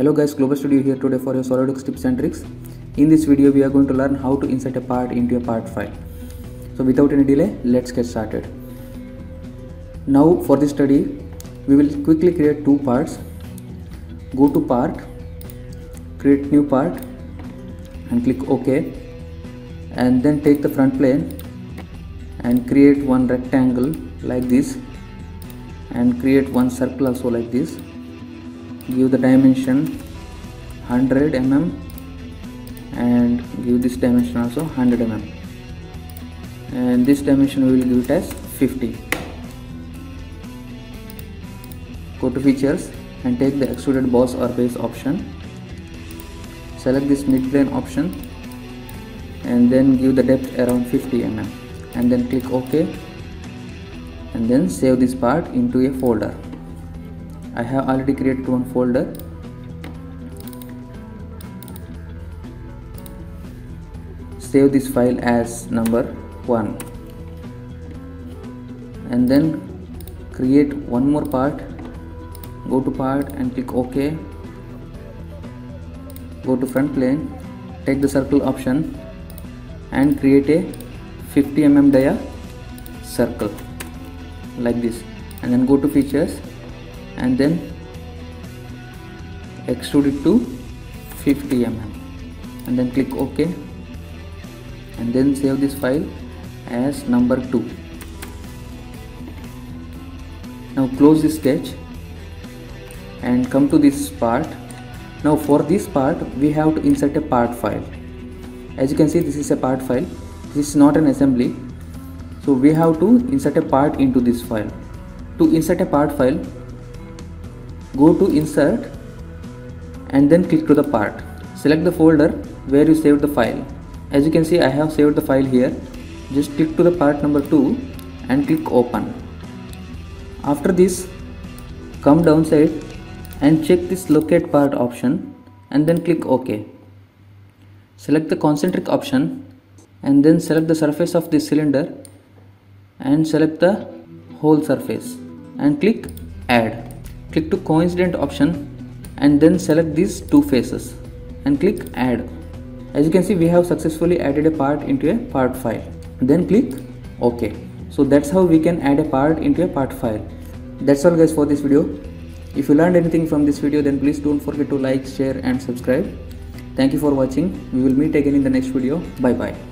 Hello guys, Global Studio here today for your SolidWorks tips and tricks. In this video, we are going to learn how to insert a part into a part file. So without any delay, let's get started. Now for this study, we will quickly create two parts. Go to part, create new part and click OK and then take the front plane and create one rectangle like this and create one circle also like this give the dimension 100 mm and give this dimension also 100 mm and this dimension we will give it as 50 go to features and take the extruded boss or base option. Select this mid plane option and then give the depth around 50 mm and then click ok. And then save this part into a folder I have already created one folder. Save this file as number 1 and then create one more part. Go to part and click ok. Go to front plane. Take the circle option and create a 50 mm dia circle like this. And then go to features and then extrude it to 50 mm and then click ok. And then save this file as number 2 now close this sketch and come to this part. Now for this part we have to insert a part file. As you can see this is a part file. This is not an assembly. So we have to insert a part into this file. To insert a part file go to insert and then click to the part. Select the folder where you saved the file. As you can see I have saved the file here. Just click to the part number 2 and click open. After this come downside and check this locate part option and then click ok. Select the concentric option and then select the surface of this cylinder and select the whole surface and click add click to coincident option and then select these two faces and click add. As you can see we have successfully added a part into a part file. Then click ok. So that's how we can add a part into a part file. That's all guys for this video. If you learned anything from this video then please don't forget to like share and subscribe. Thank you for watching. We will meet again in the next video. Bye bye